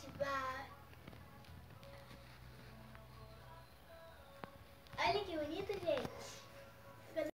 тебя.